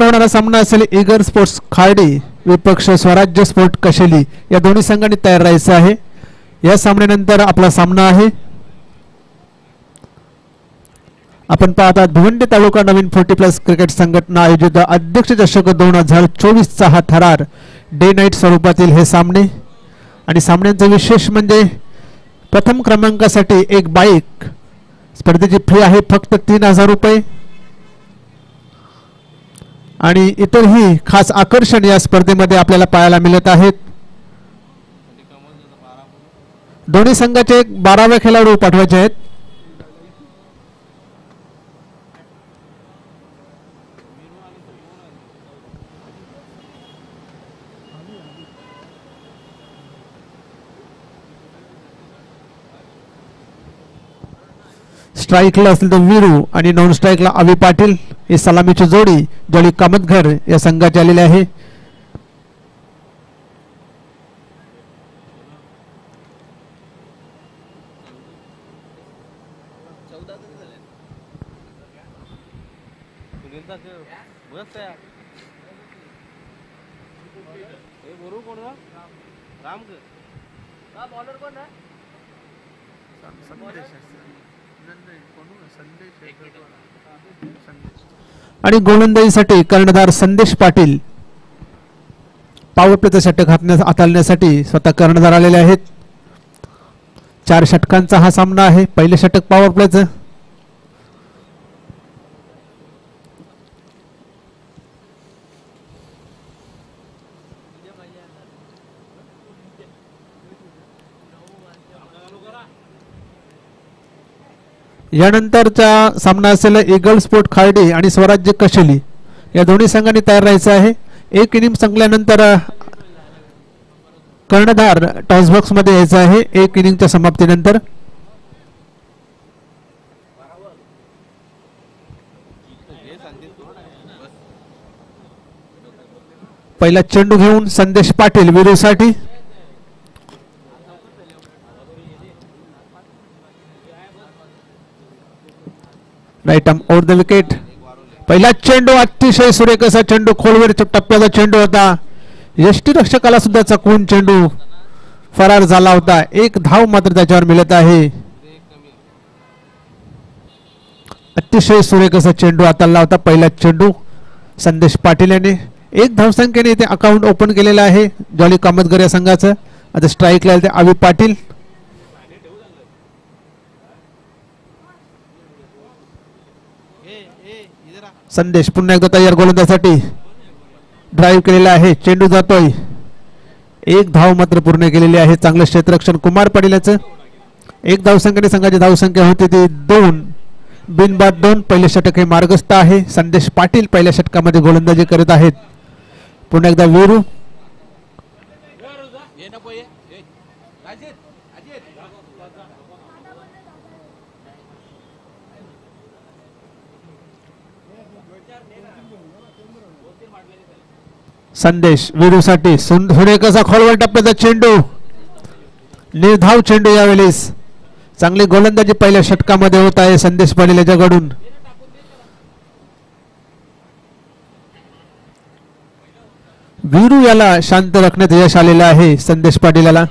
होणारा सामना असेल इगर स्पोर्ट्स खार्डी विपक्ष स्वराज्य स्पोर्ट कशेली या दोन्ही संघांनी तयार राहायचं आहे. या सामन्यानंतर आपला सामना आहे. आपण पाहतात भिवंडी तालुका नवीन फोर्टी प्लस क्रिकेट संघटना आयोजित अध्यक्ष चषक दोन हजार चोवीसचा हा थरार डे नाईट स्वरूपातील हे सामने. आणि सामन्यांचं विशेष म्हणजे प्रथम क्रमांकासाठी एक बाईक. स्पर्धेची फी आहे फक्त तीन हजार रुपये. आणि इतरही खास आकर्षण या स्पर्धेमध्ये आपल्याला पाहायला मिळत आहेत. दोन्ही संघाचे एक बारावे खेळाडू पाठवायचे आहेत. स्ट्राईकला असेल तर वीरू आणि नॉन स्ट्राईकला अवी पाटील ही सलामीची जोडी जोडी कामतघर या संघाची आलेली आहे. आणि गोलंदाजीसाठी कर्णधार संदेश पाटील पावरप्लेचं षटक हातण्यास हाताळण्यासाठी स्वतः कर्णधार आलेले आहेत. चार षटकांचा हा सामना आहे. पहिले षटक पॉवर प्लेचं यानंतरचा सामना असेल इगल स्पोर्ट खार्डे आणि स्वराज्य कशेली या दोन्ही संघांनी तयार राहायचं आहे. एक इनिंग संपल्यानंतर कर्णधार टॉसबॉक्समध्ये यायचं आहे. एक इनिंगच्या समाप्तीनंतर. पहिला चेंडू घेऊन Sandesh Patil विरूसाठी. Right arm over the wicket पहिला चेंडू अतिशय सुरेख असा चेंडू खोलवेरच्या टप्प्याचा चेंडू होता. यष्टीरक्षकाला सुद्धा चकवून चेंडू फरार झाला होता. एक धाव मात्र त्याच्यावर मिळत आहे. अतिशय सुरेख असा चेंडू हाताळला होता. पहिला चेंडू संदेश पाटील याने. एक धावसंख्येने इथे अकाउंट ओपन केलेलं आहे. जॉली कामतगर या संघाचं. आता स्ट्राईकला ते आवी पाटील. संदेश पुन्हा एकदा तयार गोलंदाजासाठी ड्राईव्ह केलेला आहे चेंडू जातोय. एक धाव मात्र पूर्ण केलेली आहे चांगलं क्षेत्ररक्षण कुमार पाटील याचं एक धावसंख्येने संघाची धावसंख्या होती ती दोन. बिनबाद दोन पहिले षटक हे मार्गस्थ आहे. संदेश पाटील पहिल्या षटकामध्ये गोलंदाजी करत आहेत. पुन्हा एकदा वेरू. संदेश वीरूसाठी सुन- सुरेखाचा खोलवर टप्प्याचा चेंडू. निर्धाव चेंडू यावेळेस. चांगली गोलंदाजी पहिल्या षटकामध्ये होत आहे संदेश पाटील याच्याकडून. वीरू याला शांत राखण्यात यश आलेलं आहे संदेश पाटील याला.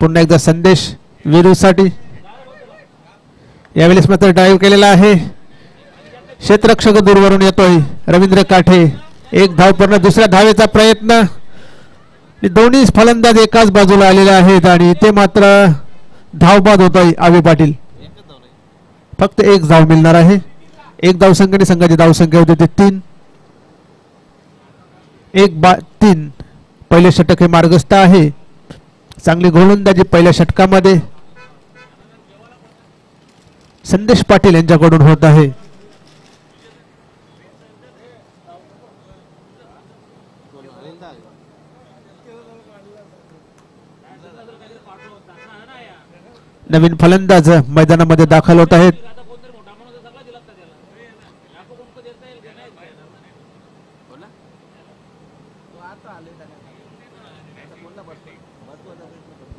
पुन्हा एकदा संदेश वीरूसाठी. यावेळेस मात्र ड्राईव्ह केलेला आहे. क्षेत्रक्षक दूरवरून येतोय. रवींद्र काठे एक धाव पूर्ण दुसऱ्या धावेचा प्रयत्न. दोन्ही फलंदाज एकाच बाजूला आलेले आहेत आणि इथे मात्र धावबाद होतोय आवे पाटील. फक्त एक धाव मिळणार आहे. एक धावसंख्येने संघाची धावसंख्या होती ते तीन. एक बा तीन. पहिले षटक हे मार्गस्थ आहे. चांगली गोलंदाजी पहिल्या षटकामध्ये. संदेश पाटील यांच्याकडून होत आहे. नवीन फलंदाज मैदानामध्ये दाखल होत आहेत.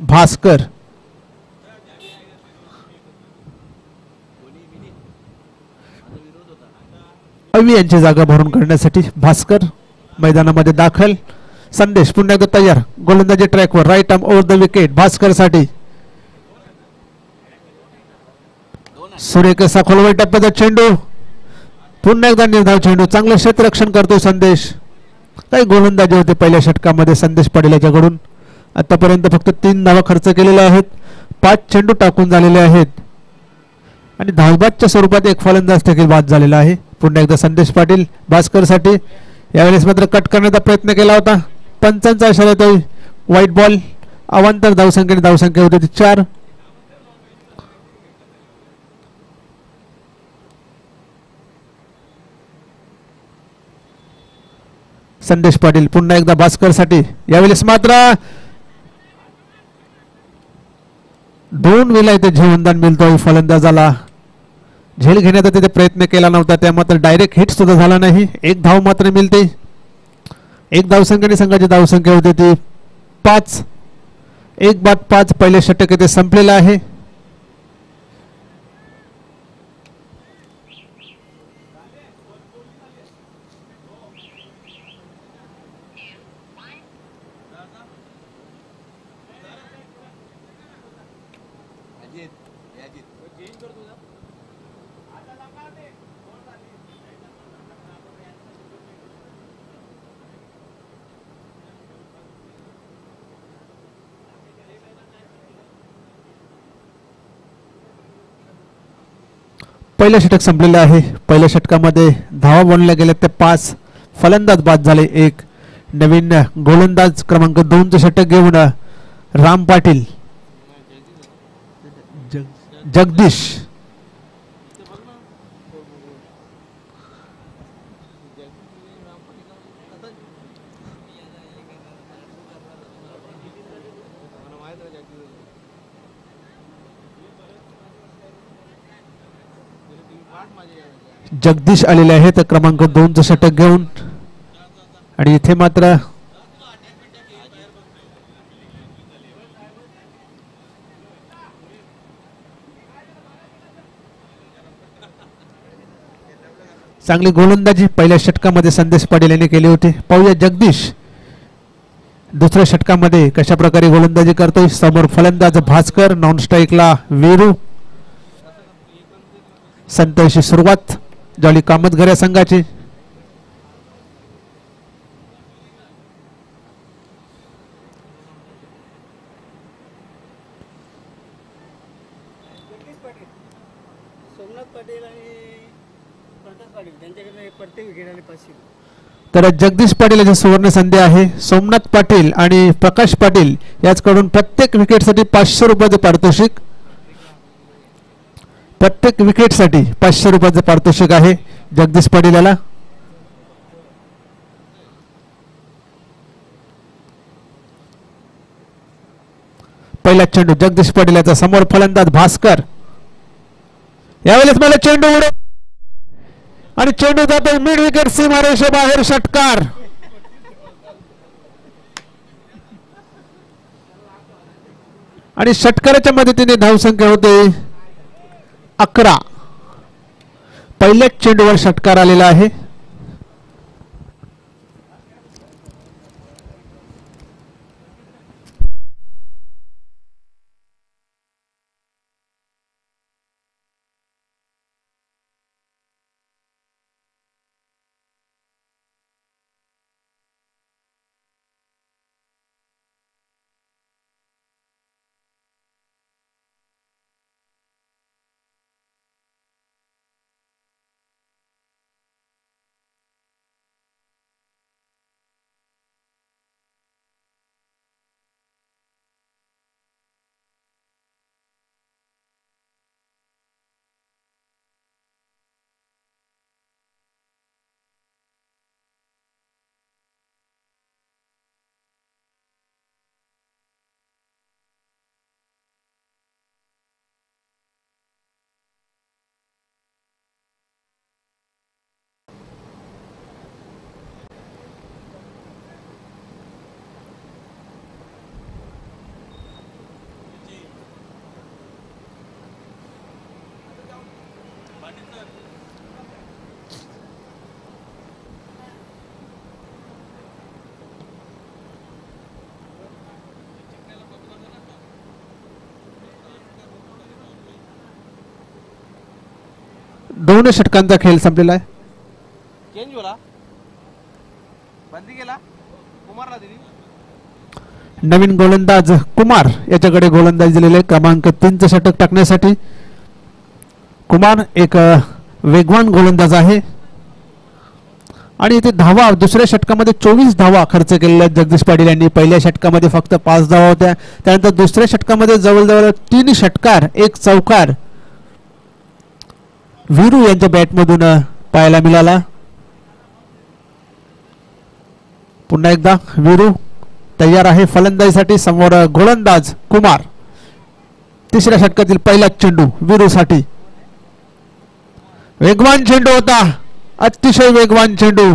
भास्कर. अवी यांची जागा भरून काढण्यासाठी भास्कर मैदानामध्ये दाखल. संदेश पुन्हा एकदा तयार. गोलंदाजी ट्रॅकवर right arm over the wicket भास्करसाठी सूर्यकेसा खोलवर टप्प्याचा चेंडू. पुन्हा एकदा निर्धाव चेंडू. चांगलं क्षेत्ररक्षण करतो संदेश. काही गोलंदाजी होते पहिल्या षटकामध्ये संदेश पाटील याच्याकडून आतापर्यंत फक्त तीन धावा खर्च केलेल्या आहेत. पाच चेंडू टाकून झालेले आहेत. आणि धावबादच्या स्वरूपात एक फलंदाज देखील बाद झालेला आहे. पुन्हा एकदा संदेश पाटील भास्करसाठी. यावेळेस मात्र कट करण्याचा प्रयत्न केला होता. पंचांचा इशारा येतोय व्हाईट बॉल अवांतर धावसंख्येने धावसंख्या होती ती चार. संदेश पाटील पुन्हा एकदा भास्करसाठी. यावेळेस मात्र दोन वेळा इथे जीवनदान मिळतोय फलंदाजाला. झेल घेण्याचा तिथे प्रयत्न केला नव्हता त्या मात्र डायरेक्ट हिट सुद्धा झाला नाही. एक धाव मात्र मिळते. एक धावसंख्येने संघाची धावसंख्या होती ती पाच. एक बाद पाच पहिले षटक इथे संपलेलं आहे. पहिलं षटक संपलेलं आहे. पहिल्या षटकामध्ये धावा बनल्या गेल्या ते पाच. फलंदाज बाद झाले एक. नवीन गोलंदाज क्रमांक दोनचं षटक घेऊन राम पाटील. जगदीश. जगदीश आलेले आहेत क्रमांक दोनचं षटक घेऊन. आणि इथे मात्र चांगली गोलंदाजी पहिल्या षटकामध्ये संदेश पाटील यांनी केली होती. पाहूया जगदीश दुसऱ्या षटकामध्ये कशा प्रकारे गोलंदाजी करतोय? समोर फलंदाज भास्कर नॉन स्ट्राईकला वेरू. संतोषी सुरुवात. जॉली कामतघर या संघाची. सोमनाथ पाटील आणि प्रकाश पाटील त्यांच्याकडे प्रत्येक विकेट आणि पाचशे. तर जगदीश पाटील याची सुवर्ण संधी आहे. सोमनाथ पाटील आणि प्रकाश पाटील याचकडून प्रत्येक विकेटसाठी पाचशे रुपयाचे पारितोषिक प्रत्येक विकेटसाठी पाचशे रुपयाचं पारितोषिक आहे. जगदीश पाटील याला. पहिला चेंडू जगदीश पाटील याचा. समोर फलंदाज भास्कर. यावेळेस मला चेंडू उडव आणि चेंडू जातो मिड विकेट सीमारेषे बाहेर षटकार. आणि षटकाराच्या मदतीने धावसंख्या होते. अकरा. पहिल्याच चेंडूवर षटकार आलेला आहे. दोन षटकांचा खेळ संपलेला आहे. बंदी नवीन गोलंदाज कुमार याच्याकडे गोलंदाज दिलेले क्रमांक तीनचं षटक टाकण्यासाठी. कुमार एक वेगवान गोलंदाज आहे. आणि इथे धावा दुसऱ्या षटकामध्ये चोवीस धावा खर्च केलेल्या आहेत जगदीश पाटील यांनी. पहिल्या षटकामध्ये फक्त पाच धावा होत्या. त्यानंतर दुसऱ्या षटकामध्ये जवळजवळ तीन षटकार एक चौकार वीरू यांच्या बॅटमधून पाहायला मिळाला. पुन्हा एकदा विरू तयार आहे फलंदाजीसाठी. समोर गोलंदाज कुमार. तिसऱ्या षटकातील पहिला चेंडू विरूसाठी. वेगवान चेंडू होता. अतिशय वेगवान चेंडू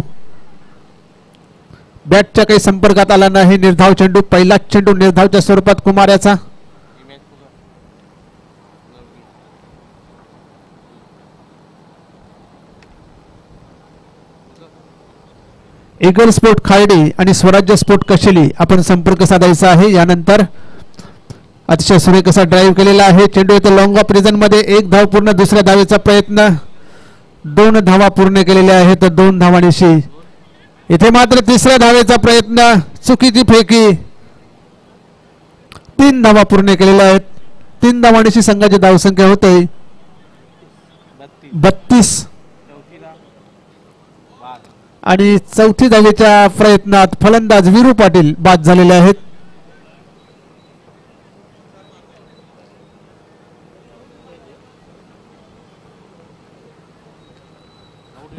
बॅटच्या काही संपर्कात आला नाही निर्धाव चेंडू पहिला चेंडू निर्धावच्या स्वरूपात कुमार याचा ही एगल स्पोर्ट खार्डी आणि स्वराज्य स्पोर्ट कशेली? आपण संपर्क साधायचा आहे. यानंतर अतिशय सुरेख असा ड्राईव्ह केलेला आहे. चेंडू येथे लॉंग ऑफ रिझनमध्ये एक धाव पूर्ण दुसऱ्या धावेचा प्रयत्न. दोन धावा पूर्ण केलेल्या आहेत दोन धावांशी इथे मात्र तिसऱ्या धावेचा प्रयत्न चुकीची फेकी तीन धावा पूर्ण केलेल्या आहेत. तीन धावांशी संघाची धावसंख्या होते. बत्तीस. आणि चौथी धावेच्या प्रयत्नात फलंदाज वीरू पाटील बाद झालेले आहेत.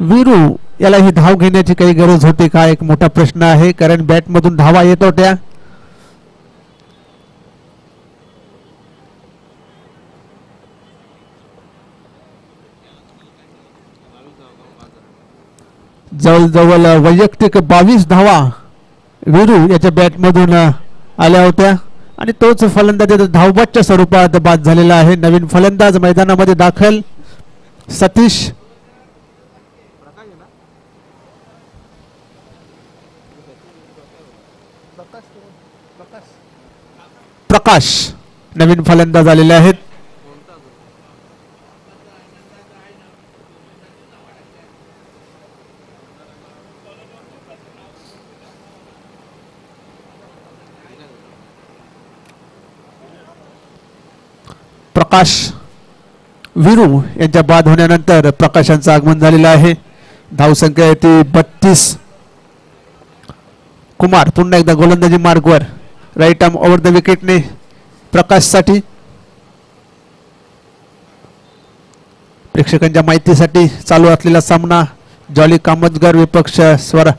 वीरू याला ही धाव घेण्याची काही गरज होती का? एक मोठा प्रश्न आहे कारण बॅटमधून धावा येत होत्या. जवळजवळ वैयक्तिक बावीस धावा वीरू याच्या बॅटमधून आल्या होत्या. आणि तोच फलंदाज आता धावबादच्या स्वरूपात बाद झालेला आहे. नवीन फलंदाज मैदानामध्ये दाखल. सतीश प्रकाश आहे ना प्रकाश नवीन फलंदाज आलेले आहेत. प्रकाश विरू यांच्या बाद होण्यानंतर प्रकाशांचं आगमन झालेलं आहे. धावसंख्या येते बत्तीस. कुमार पुन्हा एकदा गोलंदाजी मार्गवर. राईट आर्म ओव्हर द विकेटने प्रकाशसाठी प्रेक्षकांच्या माहितीसाठी चालू असलेला सामना जॉली कामतगर विपक्ष स्वर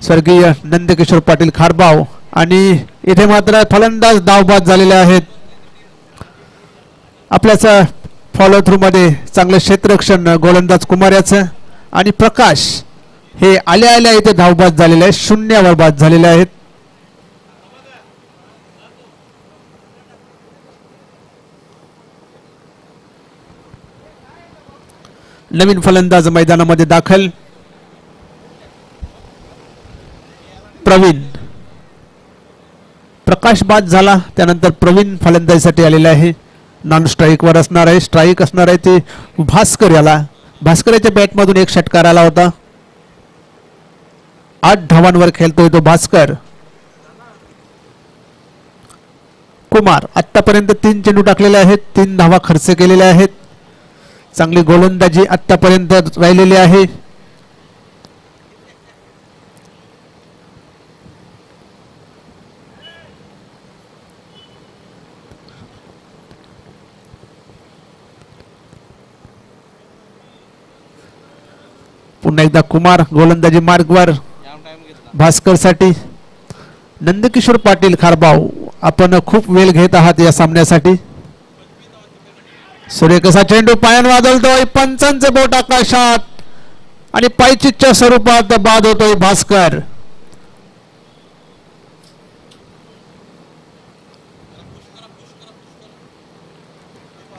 स्वर्गीय नंदकिशोर पाटील खारबाव आणि इथे मात्र फलंदाज धावबाद झालेले आहेत. आपल्याच फॉलो थ्रू मध्ये चांगलं क्षेत्ररक्षण गोलंदाज कुमार याचं आणि प्रकाश हे आल्या आल्या इथे धावबाद झालेले आहेत शून्यावर बाद झालेले आहेत. नवीन फलंदाज मैदानामध्ये दाखल. प्रवीण. प्रकाश बाद झाला त्यानंतर प्रवीण फलंदाजीसाठी आलेला आहे. नॉन स्ट्राईकवर असणार आहे स्ट्राईक असणार आहे ते भास्कर याला. भास्कर याच्या बॅटमधून एक षटकार आला होता. आठ धावांवर खेळतोय तो भास्कर. कुमार आतापर्यंत तीन चेंडू टाकलेले आहेत तीन धावा खर्च केलेल्या आहेत. चांगली गोलंदाजी आतापर्यंत राहिलेली आहे. पुन्हा एकदा कुमार गोलंदाजी मार्गवर. भास्करसाठी नंदकिशोर पाटील खारबाव. आपण खूप वेळ घेत आहात या सामन्यासाठी. सूर्य कसा चेंडू पायान वादळतोय पंचांचे बोट आकाशात. आणि पायचितच्या स्वरूपात बाद होतोय भास्कर.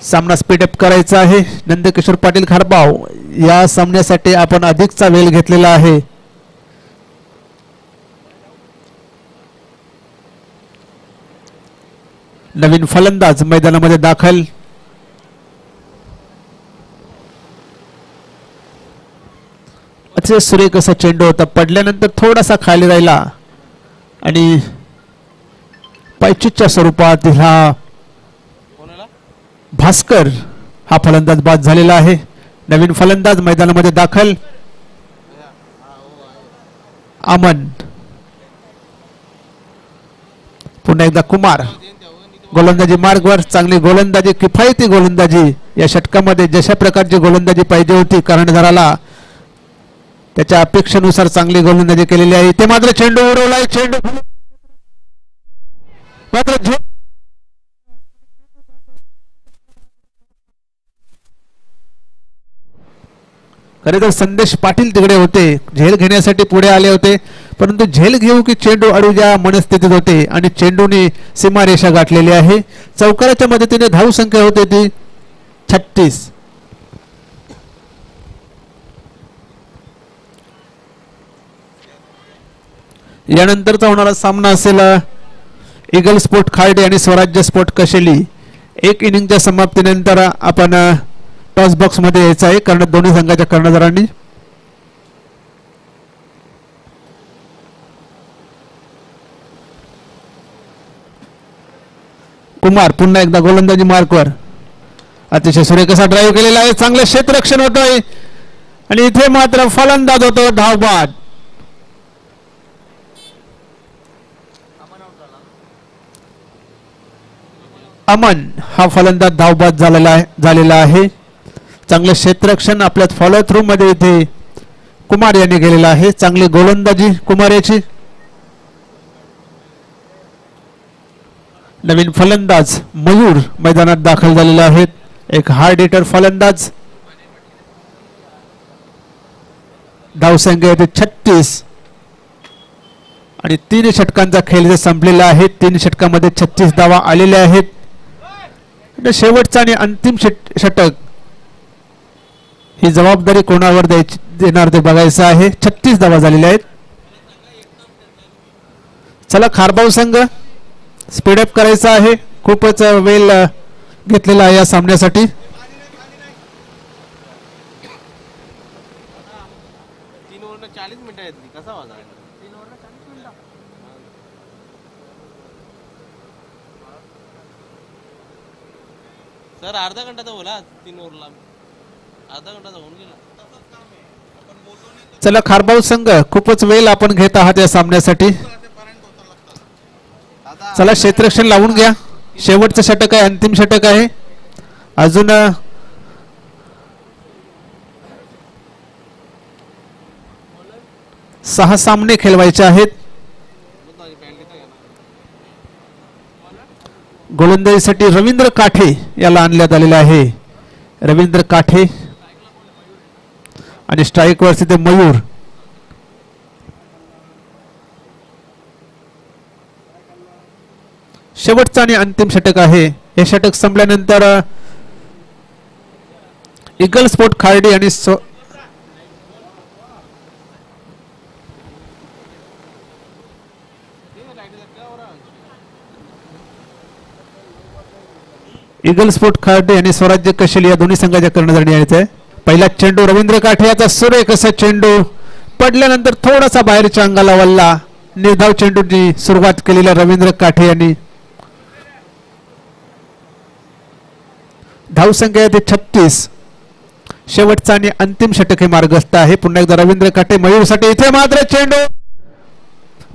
सामना स्पीडअप करायचा आहे. नंदकिशोर पाटील खारबाव या सामन्यासाठी आपण अधिकचा वेळ घेतलेला आहे. नवीन फलंदाज मैदानामध्ये दाखल अतिशय सुरेख असा चेंडू होता. पडल्यानंतर थोडासा खाली राहिला. आणि पैचितच्या स्वरूपात हा भास्कर हा फलंदाज बाद झालेला आहे. नवीन फलंदाज मैदानामध्ये दाखल. अमन. पुन्हा एकदा कुमार. गोलंदाजी मार्गवर चांगली गोलंदाजी किफायती गोलंदाजी. या षटकामध्ये जशा प्रकारची गोलंदाजी पाहिजे होती कर्णधाराला त्याच्या अपेक्षेनुसार चांगली गोलंदाजी केलेली आहे. ते मात्र चेंडू उडवलाय चेंडू मात्र खरे तर संदेश पाटील तिकडे होते. झेल घेण्यासाठी पुढे आले होते. परंतु झेल घेऊ की चेंडू अडू मनस्थितीत होते. आणि चेंडूने सीमारेषा गाठलेली आहे. चौकाराच्या मदतीने धाव संख्या होते ती छत्तीस. यानंतरचा होणारा सामना असेल इगल स्पोर्ट खार्डे आणि स्वराज्य स्पोर्ट कशेली. एक इनिंगच्या समाप्तीनंतर आपण टॉस बॉक्समध्ये यायचं आहे कारण दोन्ही संघाच्या कर्णधारांनी. कुमार पुन्हा एकदा गोलंदाजी मार्कवर. अतिशय सुरेख असा ड्राईव्ह केलेला आहे चांगलं क्षेत्ररक्षण होतंय. आणि इथे मात्र फलंदाज होतो धावबाद. अमन हा फलंदाज धावबाद झालेला आहे झालेला आहे. चांगलं क्षेत्ररक्षण आपल्या फॉलो थ्रू मध्ये इथे कुमार यांनी केलेला आहे. चांगली गोलंदाजी कुमार याची. नवीन फलंदाज मयूर मैदानात दाखल झालेले आहेत. एक हार्ड हिटर फलंदाज. धावसंख्या येते छत्तीस. आणि तीन षटकांचा खेळ जे संपलेला आहे. तीन षटकामध्ये छत्तीस धावा आलेल्या आहेत. शेवटचा आणि अंतिम षट- षटक. ही जबाबदारी कोणावर द्यायची देणार ते बघायचं आहे. छत्तीस धावा झालेल्या आहेत. चला खारबाव संघ स्पीडअप करायचा आहे. खूपच वेळ अ, घेतलेला आहे या सामन्यासाठी तीन ओव्हर चाळीस मिनिटं आहेत ती. कसा वाजा तीन ओव्हर चाळीस मिनिटं सर अर्धा घंटा तर बोला तीन ओव्हरला अर्धा घंटा तर होऊन गेला. चला खारबाव संघ खूपच वेळ आपण घेत आहात या सामन्यासाठी. चला क्षेत्रक्षण लावून घ्या. शेवटचं षटक आहे अंतिम षटक आहे. अजून सहा सामने खेळवायचे आहेत. गोलंदाजीसाठी रवींद्र काठे याला आणण्यात आलेले आहे. रवींद्र काठे. आणि स्ट्राईकवर तिथे मयूर. शेवटचा आणि अंतिम षटक आहे. हे षटक संपल्यानंतर इगल स्पोर्ट खार्डी आणि इगल स्पोर्ट खार्डे आणि स्वराज्य कशेल या दोन्ही संघाच्या कर्णधारी आहेत पहिला चेंडू रवींद्र काठे याचा सुरेख असा चेंडू पडल्यानंतर थोडासा बाहेरच्या अंगाला वल्ला निर्धाव चेंडूची सुरुवात केलेल्या रवींद्र काठे यांनी. धावसंख्या येते छत्तीस. शेवटचा आणि अंतिम षटक हे मार्गस्थ आहे. पुन्हा एकदा रवींद्र काटे मयूरसाठी इथे मात्र चेंडू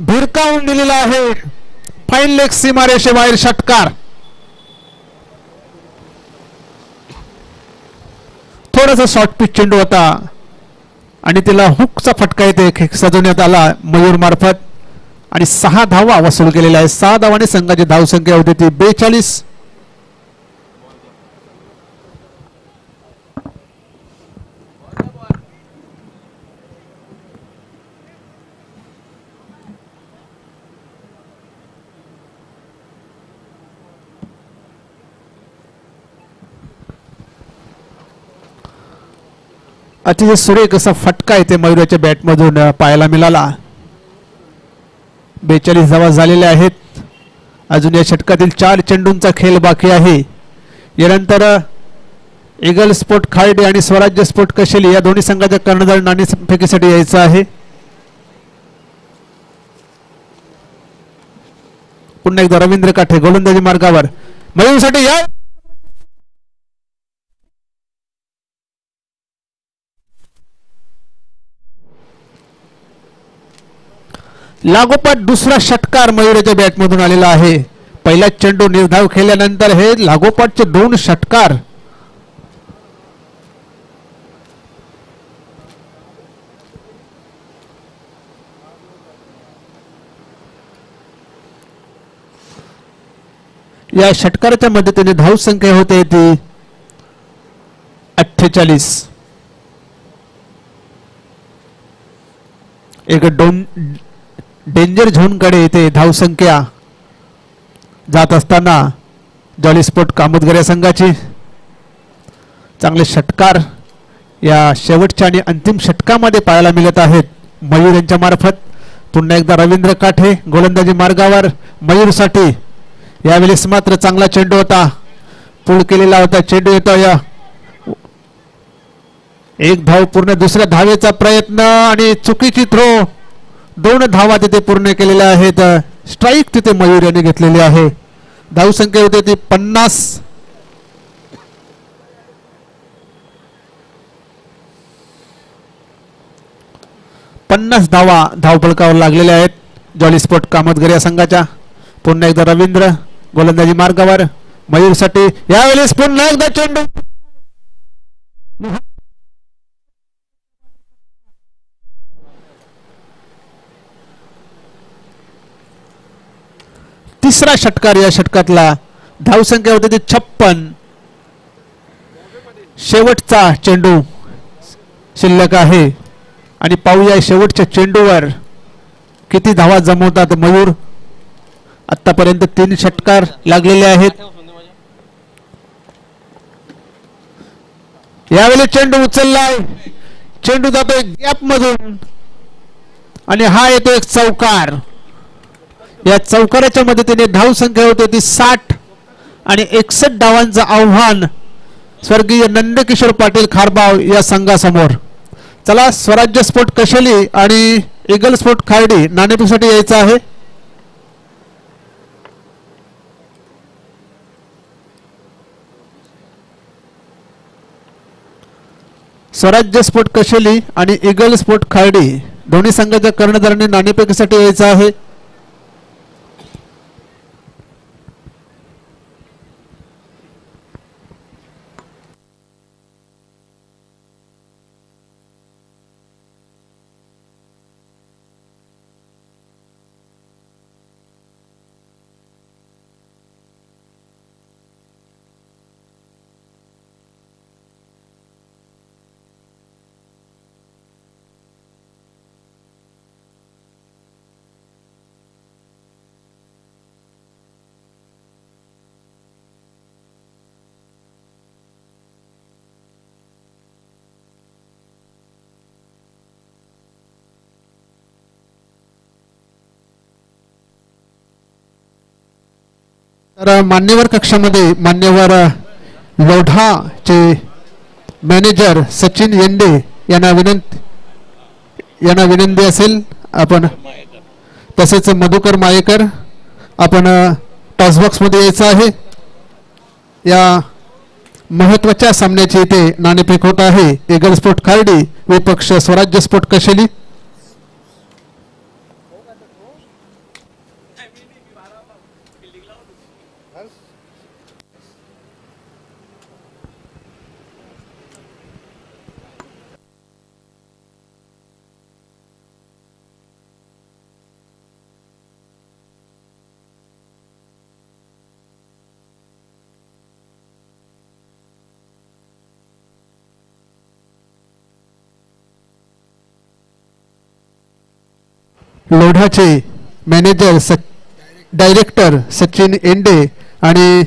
भिरकावून दिलेला आहे. फाईन लेग सीमारेषे बाहेर षटकार. थोडासा शॉर्ट पिच चेंडू होता. आणि त्याला हुकचा फटका येते सजवण्यात आला मयूर मार्फत. आणि सहा धावा वसूल केलेल्या आहेत. सहा धावाने संघाची धावसंख्या होती ती बेचाळीस. अतिशय सुरेख असा फटका इथे मयुराच्या बॅटमधून पाहायला मिळाला. बेचाळीस धावा झालेल्या आहेत. अजून या षटकातील चार चेंडूंचा खेळ बाकी आहे. यानंतर इगल स्पोर्ट खार्डे आणि स्वराज्य स्पोर्ट कशेली या दोन्ही संघाच्या कर्णधार नाणेफेकीसाठी यायचं आहे. पुन्हा एकदा रवींद्र काठे गोलंदाजी मार्गावर. मयूरसाठी या लागोपाठ दुसरा षटकार मयुराच्या बॅटमधून आलेला आहे. पहिला चेंडू निर्धाव खेळल्यानंतर हे लागोपाठचे दोन षटकार. या षटकाराच्या मदतीने धाव संख्या होते ती अठ्ठेचाळीस. एक डोन डेंजर झोनकडे येते धावसंख्या जात असताना जॉली स्पोर्ट कामोदगर या संघाची चांगले षटकार या शेवटच्या आणि अंतिम षटकामध्ये पाहायला मिळत आहेत. मयूर यांच्या मार्फत पुन्हा एकदा रवींद्र काठे गोलंदाजी मार्गावर मयूरसाठी. यावेळेस मात्र चांगला चेंडू होता. पूल केलेला होता. चेंडू येतो या. एक धाव पूर्ण दुसऱ्या धावेचा प्रयत्न आणि चुकीची थ्रो दोन धावा तिथे पूर्ण केलेल्या आहेत. स्ट्राईक तिथे मयूर यांनी घेतलेली आहे. धावसंख्या होते ती पन्नास. पन्नास धावा धावपळकावर लागलेल्या आहेत. जॉली स्पोर्ट कामतगर या संघाच्या. पुन्हा एकदा रवींद्र गोलंदाजी मार्गावर. मयूरसाठी यावेळेस पुन्हा एकदा चेंडू. तिसरा षटकार या षटकातला. धावसंख्या होती ती छप्पन. शेवटचा चेंडू शिल्लक आहे. आणि पाहूया शेवटच्या चेंडूवर किती धावा जमवतात मयूर. आतापर्यंत तीन षटकार लागलेले आहेत. यावेळी चेंडू उचललाय. चेंडू जातोय गॅप मधून. आणि हा येतो एक चौकार. या चौकाराच्या मदतीने धाव संख्या होते ती साठ आणि एकसष्ट धावांचं आव्हान स्वर्गीय नंदकिशोर पाटील खारबाव या संघासमोर. चला स्वराज्य स्पोर्ट कशेली आणि इगल स्पोर्ट खार्डी नाणेफेकीसाठी यायचं आहे. स्वराज्य स्पोर्ट कशेली आणि इगल स्पोर्ट खार्डी दोन्ही संघाच्या कर्णधारांनी नाणेपेकीसाठी यायचं आहे. तर मान्यवर कक्षामध्ये मान्यवर लोढाचे मॅनेजर सचिन येंडे यांना विनंती यांना विनंती असेल आपण तसेच मधुकर मायेकर आपण टॉसबॉक्समध्ये यायचं आहे. या महत्त्वाच्या सामन्याची इथे नाणेफेक होत आहे. एगल स्पोर्ट खार्डी विपक्ष स्वराज्य स्पोर्ट कशेली. लोढाचे मॅनेजर सच डायरेक्टर सचिन एंडे आणि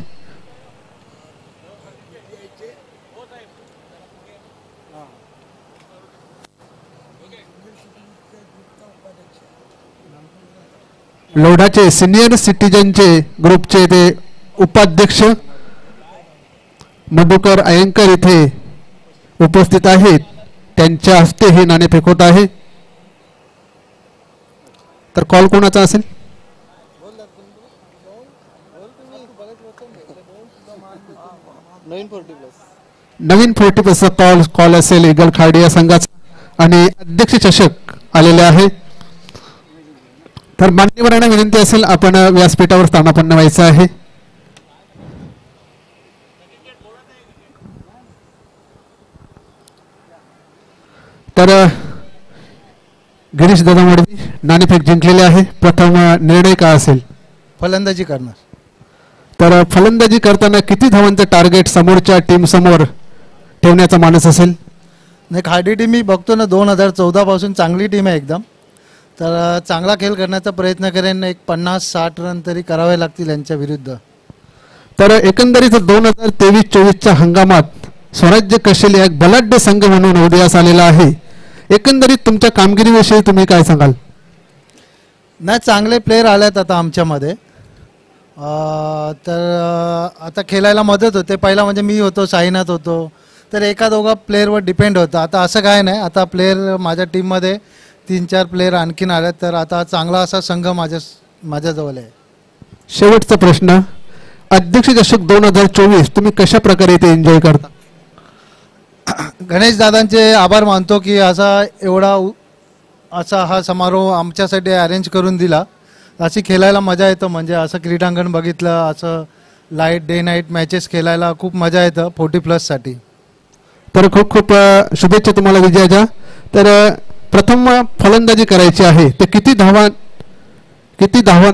लोढाचे सिनियर सिटीजनचे ग्रुपचे ते उपाध्यक्ष मधुकर अयंकर इथे उपस्थित आहेत. त्यांच्या हस्ते हे नाणे फेकवत आहे. तर कॉल कोणाचा असेल? नवीन फोर्टी प्लस प्लसचा कॉल कॉल असेल इगल खार्डी या संघाचा. आणि अध्यक्ष चषक आलेले आहे. तर मान्यवरांना विनंती असेल आपण व्यासपीठावर स्थानापन्न व्हायचं आहे. तर गिरीश दादा मोडवी नाणेफेक जिंकलेले आहे. प्रथम निर्णय काय असेल? फलंदाजी करणार. तर फलंदाजी करताना किती धावांचं टार्गेट समोरच्या टीम समोर ठेवण्याचा मानस असेल? नाही खाडी टीम मी बघतो ना दोन हजार चौदापासून चांगली टीम आहे एकदम. तर चांगला खेळ करण्याचा प्रयत्न करेन. एक पन्नास साठ रन तरी करावे लागतील यांच्या विरुद्ध. तर एकंदरीत दोन हजार तेवीस चोवीसच्या हंगामात स्वराज्य कशेल एक बलाढ्य संघ म्हणून उदयास आलेला आहे. एकंदरीत तुमच्या कामगिरीविषयी तुम्ही काय सांगाल? नाही चांगले प्लेयर आलेत आता आमच्यामध्ये. तर आता खेळायला मदत होते. पहिला म्हणजे मी होतो साईनाथ होतो. तर एका दोघा प्लेअरवर डिपेंड होतं. आता असं काय नाही. आता प्लेअर माझ्या टीममध्ये तीन चार प्लेअर आणखीन आलेत. तर आता चांगला असा संघ माझ्या माझ्याजवळ आहे. शेवटचा प्रश्न. अध्यक्ष चषक दोन हजार चोवीस तुम्ही कशा प्रकारे ते एन्जॉय करता? गणेश दादांचे आभार मानतो की असा एवढा असा हा समारोह आमच्यासाठी अरेंज करून दिला. अशी खेळायला मजा येतं म्हणजे असं क्रीडांगण बघितलं असं लाइट डे नाईट मॅचेस खेळायला खूप मजा येतं फोर्टी प्लससाठी तर खूप खूप शुभेच्छा तुम्हाला विजयाच्या. तर प्रथम फलंदाजी करायची आहे. ते किती धावा किती धावा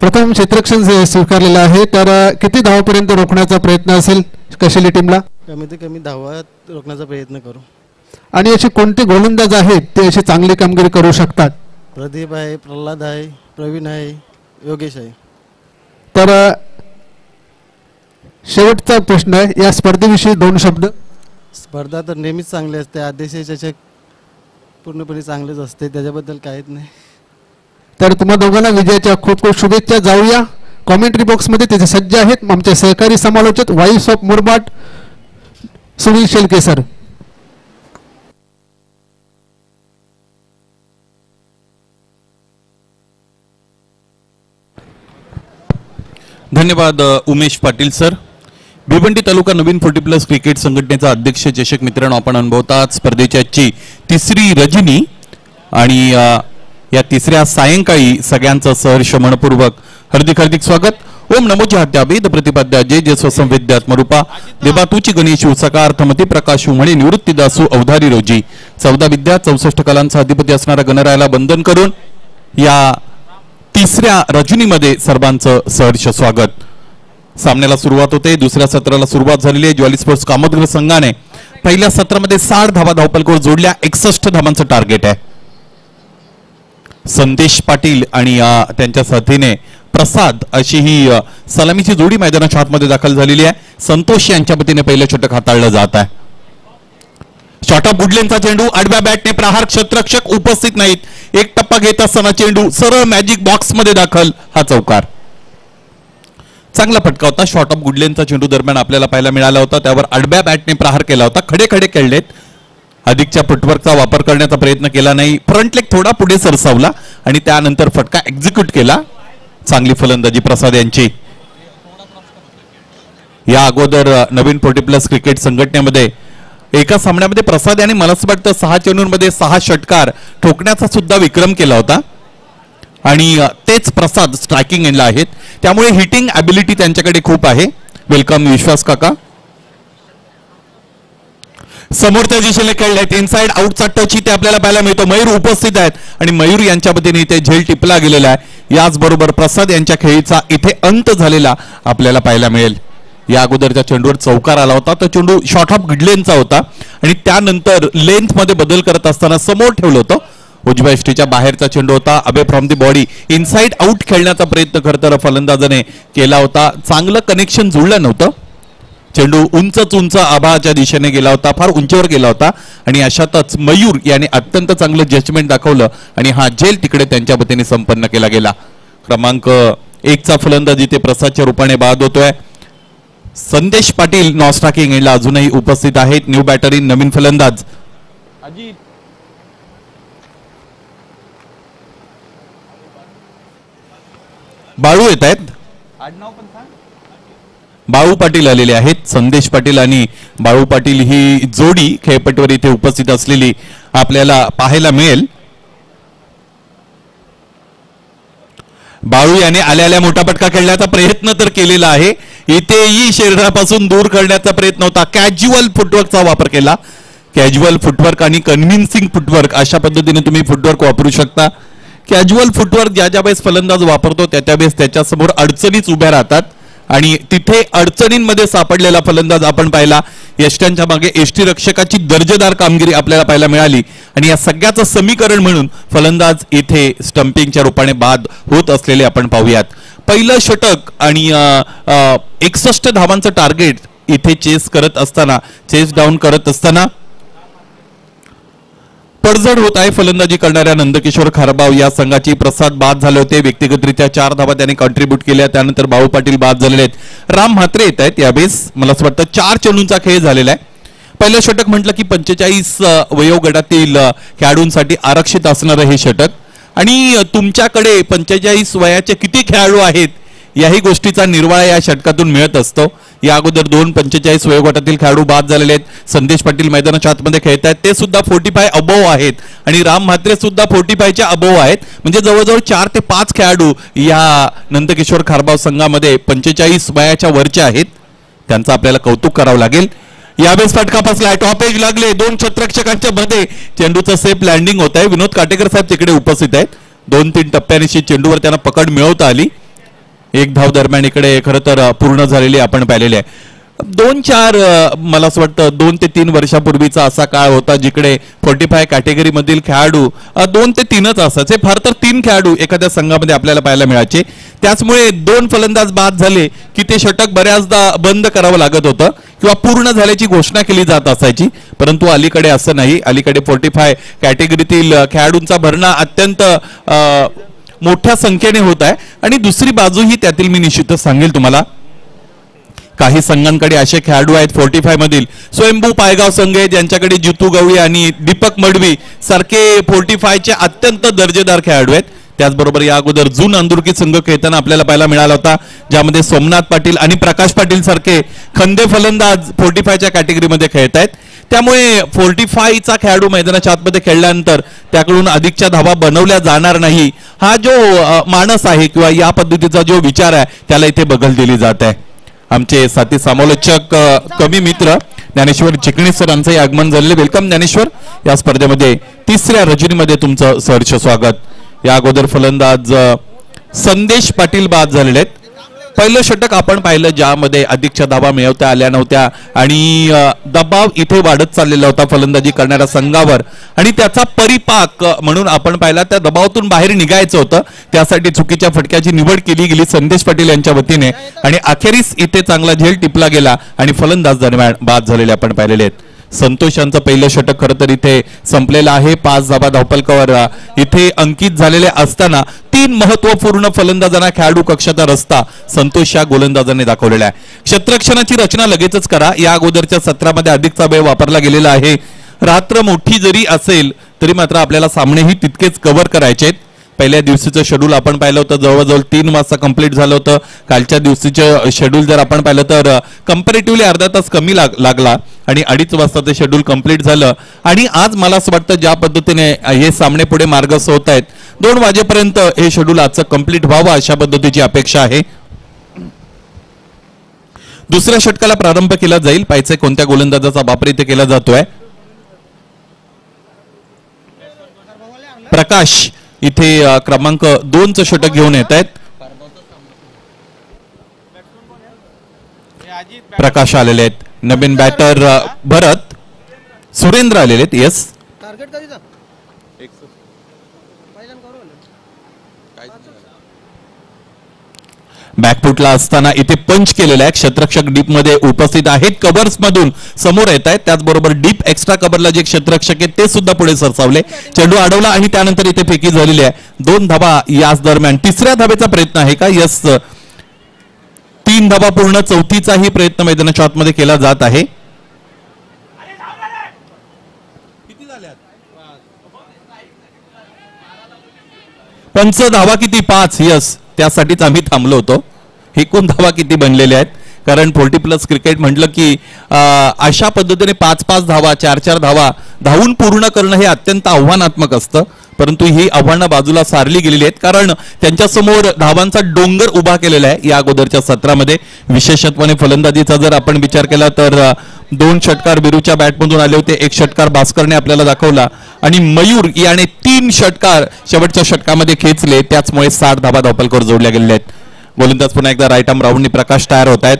प्रथम क्षेत्रक्षण स्वीकारलेलं आहे. तर किती धावापर्यंत रोखण्याचा प्रयत्न असेल? कशेली टीमला कमीत कमी दहावा रोखण्याचा प्रयत्न करू. आणि असे कोणते गोलंदाज आहेत ते अशी चांगली कामगिरी करू शकतात? प्रदीप आहे प्रल्हाद आहे प्रवीण आहे योगेश आहे. तर शेवटचा प्रश्न आहे या स्पर्धेविषयी दोन शब्द. स्पर्धा तर नेहमीच चांगली असते आदेश चषक पूर्णपणे चांगलेच असते त्याच्याबद्दल काहीच नाही. तर तुम्हा दोघांना विजयाच्या खूप खूप शुभेच्छा. जाऊया. कॉमेंट्री बॉक्समध्ये त्याचे सज्ज आहेत. आमचे सहकारी समालोचक voice of मुरबाट Sunil Shelke sir धन्यवाद उमेश पाटील सर भिवंडी तालुका नवीन फोर्टी प्लस क्रिकेट संघटनेचा अध्यक्ष चषक मित्रांनो आपण अनुभवतात. स्पर्धेची आजची तिसरी रजनी आणि या तिसऱ्या सायंकाळी सगळ्यांचं सहर्ष मनपूर्वक हार्दिक हार्दिक स्वागत. ओम नमो हत्या वेद प्रतिपाद्या जय जय स्वसं विद्यात्मरूपा देबातूची गणेश सकार्थमती प्रकाश म्हणे निवृत्तीदासू अवधारी रोजी. चौदा विद्या चौसष्ट कलांचा अधिपती असणारा गणरायाला बंधन करून या तिसऱ्या रजनीमध्ये सर्वांचं सहर्ष स्वागत. सामन्याला सुरुवात होते दुसऱ्या सत्राला सुरुवात झालेली आहे ज्वाली स्पोर्ट्स कामोदगर संघाने. पहिल्या सत्रामध्ये साठ धावा धावपलकोर जोडल्या एकसष्ट धावांचं टार्गेट आहे. संदेश पाटील आणि त्यांच्या साथीने प्रसाद अशी ही सलामीची जोडी मैदानाच्या आतमध्ये दाखल झालेली आहे. संतोष यांच्या वतीने पहिलं षटक हाताळलं जात आहे. शॉर्ट ऑफ गुडलेनचा चेंडू आडव्या बॅटने प्रहार क्षत्रक्षक उपस्थित नाहीत. एक टप्पा घेत असताना चेंडू सरळ मॅजिक बॉक्समध्ये दाखल हा चौकार. चांगला फटका होता. शॉर्ट ऑफ गुडलेनचा चेंडू दरम्यान आपल्याला पाहायला मिळाला होता. त्यावर आडव्या बॅटने प्रहार केला होता. खडे खडे खेळलेत. अधिकच्या फुटवर्कचा वापर करण्याचा प्रयत्न केला नाही. फ्रंट लेग थोडा पुढे सरसावला आणि त्यानंतर फटका एक्झिक्यूट केला. चांगली फलंदाजी प्रसाद यांची. या अगोदर नवीन फोर्टी प्लस क्रिकेट संघटनेमध्ये एका सामन्यामध्ये प्रसाद यांनी मला असं वाटतं सहा चेंडूंमध्ये सहा षटकार ठोकण्याचा सुद्धा विक्रम केला होता. आणि तेच प्रसाद स्ट्रायकिंग एंडला आहेत. त्यामुळे हिटिंग ॲबिलिटी त्यांच्याकडे खूप आहे. वेलकम विश्वास काका. समोरच्या दिशेने खेळले आहेत इनसाइड आउटचा टच इथे आपल्याला पाहायला मिळतो. मयूर उपस्थित आहेत. आणि मयूर यांच्या वतीने इथे झेल टिपला गेलेला आहे. याचबरोबर प्रसाद यांच्या खेळीचा इथे अंत झालेला आपल्याला पाहायला मिळेल. या अगोदरच्या चेंडूवर चौकार आला होता. तो चेंडू शॉर्ट ऑफ गिडलेनचा होता. आणि त्यानंतर लेंथमध्ये बदल करत असताना समोर ठेवलं होतं. उजव्या एष्टीच्या बाहेरचा चेंडू होता. Away from the body inside out खेळण्याचा प्रयत्न करताना फलंदाजाने केला होता. चांगलं कनेक्शन जुळलं नव्हतं. चेंडू उंचच उंच आभाळाच्या दिशेने गेला होता फार उंचीवर गेला होता. आणि अशातच मयूर याने अत्यंत चांगलं जजमेंट दाखवलं आणि हा जेल तिकडे त्यांच्या वतीने संपन्न केला गेला. क्रमांक एकचा फलंदाज इथे प्रसादच्या रूपाने बाद होतोय. संदेश पाटील नॉस्टाकिंग एंडला अजूनही उपस्थित आहेत. न्यू बॅटरी नवीन फलंदाज. बाळू येत आहेत. बाळू पाटील आलेले आहेत. संदेश पाटील आणि बाळू पाटील ही जोडी खेळपटवर इथे उपस्थित असलेली आपल्याला पाहायला मिळेल. बाळू याने आल्या आल्या मोठा पटका खेळण्याचा प्रयत्न तर केलेला आहे. इथेही शरीरापासून दूर करण्याचा प्रयत्न होता. कॅज्युअल फुटवर्कचा वापर केला. कॅज्युअल फुटवर्क आणि कन्व्हिन्सिंग फुटवर्क अशा पद्धतीने तुम्ही फुटवर्क वापरू शकता. कॅज्युअल फुटवर्क ज्या ज्या वेळेस फलंदाज वापरतो त्या त्यावेळेस त्याच्यासमोर अडचणीच उभ्या राहतात. आणि तिथे अडचणींमध्ये सापडलेला फलंदाज आपण पाहिला. यष्ट्यांच्या मागे एष्टी रक्षकाची दर्जेदार कामगिरी आपल्याला पाहायला मिळाली. आणि या सगळ्याचं समीकरण म्हणून फलंदाज इथे स्टंपिंगच्या रूपाने बाद होत असलेले आपण पाहूयात. पहिलं षटक आणि एकसष्ट धावांचं टार्गेट इथे चेस करत असताना चेस डाऊन करत असताना पडझड होत आहे फलंदाजी करणाऱ्या नंदकिशोर खारबाव. या संघाची प्रसाद बाद झाले होते. व्यक्तिगतरित्या चार धावा त्यांनी कॉन्ट्रीब्युट केल्या. त्यानंतर भाऊ पाटील बाद झालेले आहेत. राम म्हात्रे येत आहेत यावेळेस. मला असं वाटतं चार चेंडूंचा खेळ झालेला आहे. पहिलं षटक म्हटलं की पंचेचाळीस वयोगटातील खेळाडूंसाठी आरक्षित असणारं हे षटक. आणि तुमच्याकडे पंचेचाळीस वयाचे किती खेळाडू आहेत? याही गोष्टीचा निर्वाळा या षटकातून मिळत असतो. या अगोदर दोन पंचेचाळीस वयोगटातील खेळाडू बाद झालेले आहेत. संदेश पाटील मैदानाच्या आतमध्ये खेळत आहेत. ते सुद्धा फोर्टी फाय अबोव आहेत. आणि राम म्हात्रे सुद्धा फोर्टी फायच्या अबोव आहेत. म्हणजे जवळजवळ चार ते पाच खेळाडू या नंदकिशोर खारबाव संघामध्ये पंचेचाळीस वयाच्या वरचे आहेत. त्यांचं आपल्याला कौतुक करावं लागेल. यावेळेस फटका फसलाय टॉपेज लागले. दोन छत्रक्षकांच्या मध्ये चेंडूचं सेफ लँडिंग होत आहे. विनोद काटेकर साहेब तिकडे उपस्थित आहेत. दोन तीन टप्प्यानिशी चेंडूवर त्यांना पकड मिळवता आली. एक धाव दरम्यान इकडे खरं तर पूर्ण झालेली आपण पाहिलेली आहे. दोन चार मला असं वाटतं दोन ते तीन वर्षापूर्वीचा असा काळ होता जिकडे फोर्टी फाय कॅटेगरी मधील खेळाडू दोन ते तीनच असायचे. फार तर तीन खेळाडू एखाद्या संघामध्ये आपल्याला पाहायला मिळायचे. त्याचमुळे दोन फलंदाज बाद झाले की ते षटक बऱ्याचदा बंद करावं लागत होतं किंवा पूर्ण झाल्याची घोषणा केली जात असायची. परंतु अलीकडे असं नाही. अलीकडे फोर्टी फाय कॅटेगरीतील खेळाडूंचा भरणा अत्यंत मोठ्या संख्येने होत आहे. आणि दुसरी बाजू ही त्यातील मी निश्चितच सांगेल तुम्हाला. काही संघांकडे असे खेळाडू आहेत फोर्टी फाय मधील. स्वयंभू पायगाव संघ आहे ज्यांच्याकडे जितू गवळी आणि दीपक मडवी सारखे फोर्टी फायचे अत्यंत दर्जेदार खेळाडू आहेत. त्याचबरोबर या अगोदर जून अंदुरकी संघ खेळताना आपल्याला पाहायला मिळाला होता ज्यामध्ये सोमनाथ पाटील आणि प्रकाश पाटील सारखे खंदे फलंदाज फोर्टी फायच्या कॅटेगरीमध्ये खेळत आहेत. त्यामुळे फोर्टी फायचा खेळाडू मैदानाच्या आतमध्ये खेळल्यानंतर त्याकडून अधिकच्या धावा बनवल्या जाणार नाही. हा जो मानस आहे किंवा या पद्धतीचा जो विचार आहे त्याला इथे बगल दिली जात आहे. आमचे साथी समालोचक कमी मित्र ज्ञानेश्वर चिकणी सरांचंही आगमन झालेले वेलकम ज्ञानेश्वर. या स्पर्धेमध्ये तिसऱ्या रजनीमध्ये तुमचं सहर्ष स्वागत. या अगोदर फलंदाज संदेश पाटील बाद झालेले आहेत. पहिलं षटक आपण पाहिलं ज्यामध्ये अधिकच्या धावा मिळवता आल्या नव्हत्या आणि दबाव इथे वाढत चाललेला होता फलंदाजी करणाऱ्या संघावर. आणि त्याचा परिपाक म्हणून आपण पाहिला त्या दबावातून बाहेर निघायचं होतं. त्यासाठी चुकीच्या फटक्याची निवड केली गेली संदेश पाटील यांच्या वतीने. आणि अखेरीस इथे चांगला झेल टिपला गेला आणि फलंदाज दरम्यान बाद झालेले आपण पाहिलेले आहेत. संतोष यांचं पहिलं षटक खरं तर इथे संपलेलं आहे. पाच धाबा धावपलकावर इथे अंकित झालेले असताना तीन महत्त्वपूर्ण फलंदाजांना खेळाडू कक्षाचा रस्ता संतोष या गोलंदाजांनी दाखवलेला आहे. क्षेत्रक्षणाची रचना लगेचच करा. या अगोदरच्या सत्रामध्ये अधिकचा वेळ वापरला गेलेला आहे. रात्र मोठी जरी असेल तरी मात्र आपल्याला सामनेही तितकेच कव्हर करायचे आहेत. पहिल्या दिवशीचं शेड्यूल आपण पाहिलं होतं. जवळजवळ तीन वाजता कंप्लीट झालं होतं. कालच्या दिवशीचं शेड्यूल जर आपण पाहिलं तर कम्पॅरेटिव्हली अर्धा तास कमी लाग लागला. आणि अडीच वाजता ते शेड्यूल कंप्लीट झालं. आणि आज मला असं वाटतं ज्या पद्धतीने हे सामने पुढे मार्गस्थ होत आहेत दोन वाजेपर्यंत हे शेड्यूल आजचं कंप्लीट व्हावं अशा पद्धतीची अपेक्षा आहे. दुसऱ्या षटकाला प्रारंभ केला जाईल. पाहिजे कोणत्या गोलंदाजाचा वापर इथे केला जातोय. प्रकाश इथे क्रमांक दोनचं षटक घेऊन येत आहेत. प्रकाश आलेले आहेत. नवीन बॅटर भरत. सुरेंद्र आलेले आहेत येस टार्गेट बॅकफुटला असताना इथे पंच केलेला आहे. क्षेत्ररक्षक डीपमध्ये उपस्थित आहेत. कव्हर्स मधून समोर येत आहेत. त्याचबरोबर डीप एक्स्ट्रा कव्हरला जे क्षेत्ररक्षक आहेत ते सुद्धा पुढे सरसावले. चेंडू अडवला आणि त्यानंतर इथे फेकी झालेली आहे. दोन धाबा याच दरम्यान. तिसऱ्या धाबेचा प्रयत्न आहे का? यस तीन धाबा पूर्ण चौथीचाही प्रयत्न मैदानाच्या आतमध्ये केला जात आहे. पंच धावा किती? पाच. यस. त्यासाठीच आम्ही थांबलो होतो. एकूण धावा किती बनलेल्या आहेत? कारण फोर्टी प्लस क्रिकेट म्हटलं की अशा पद्धतीने पाच पाच धावा चार चार धावा धावून पूर्ण करणं हे अत्यंत आव्हानात्मक असतं. परंतु ही आव्हानं बाजूला सारली गेलेली आहेत. कारण त्यांच्यासमोर धावांचा डोंगर उभा केलेला आहे या अगोदरच्या सत्रामध्ये. विशेषत्वाने फलंदाजीचा जर आपण विचार केला तर दोन षटकार बिरूच्या बॅटमधून आले होते. एक षटकार भास्करने आपल्याला दाखवला. आणि मयूर याने तीन षटकार शेवटच्या षटकामध्ये खेचले. त्याचमुळे साठ धाबा धापलकर जोडल्या गेलेल्या आहेत. गोलंदाज पुन्हा एकदा राईट आर्म राऊंडनी प्रकाश तयार होत आहेत.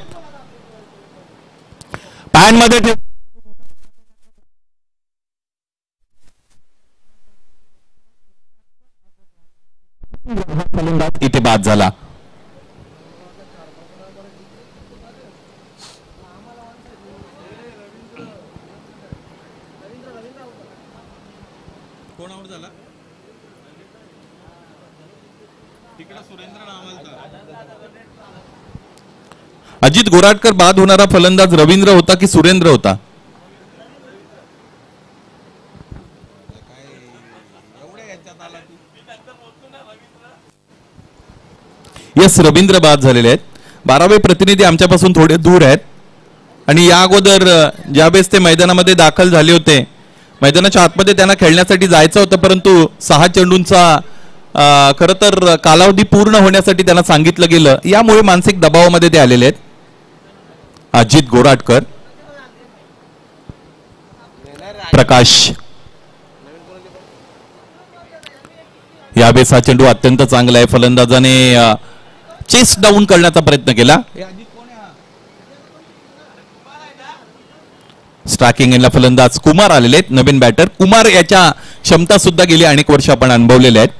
पॅनमध्ये फलंदाज इथे बाद झाला. अजित गोराटकर बाद होणारा फलंदाज रवींद्र होता की सुरेंद्र होता? यस रवींद्र बाद झालेले आहेत. बारावे प्रतिनिधी आमच्यापासून थोडे दूर आहेत. आणि या अगोदर ज्यावेळेस ते मैदानामध्ये दाखल झाले होते मैदानाच्या आतमध्ये त्यांना खेळण्यासाठी जायचं होतं परंतु सहा चेंडूंचा खरं तर कालावधी पूर्ण होण्यासाठी त्यांना सांगितलं गेलं. यामुळे मानसिक दबावामध्ये ते आलेले आहेत. अजित गोराटकर प्रकाश. यावेळेस हा चेंडू अत्यंत चांगला आहे. फलंदाजाने चेस डाऊन करण्याचा प्रयत्न केला. स्ट्राकिंग एंडला फलंदाज कुमार आलेले आहेत नवीन बॅटर कुमार याच्या क्षमता सुद्धा गेली अनेक वर्ष आपण अनुभवलेल्या आहेत.